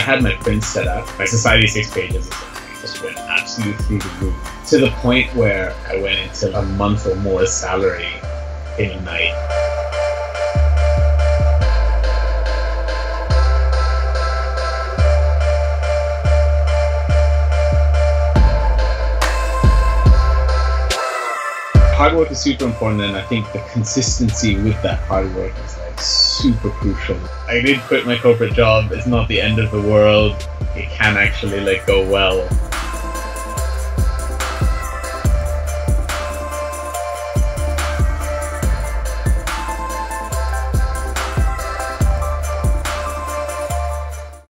had my print set up, my Society 6 pages just went absolutely through the roof to the point where I went into a month or more salary in a night. Hard work is super important and I think the consistency with that hard work is like super crucial. I did quit my corporate job. It's not the end of the world. It can actually like go well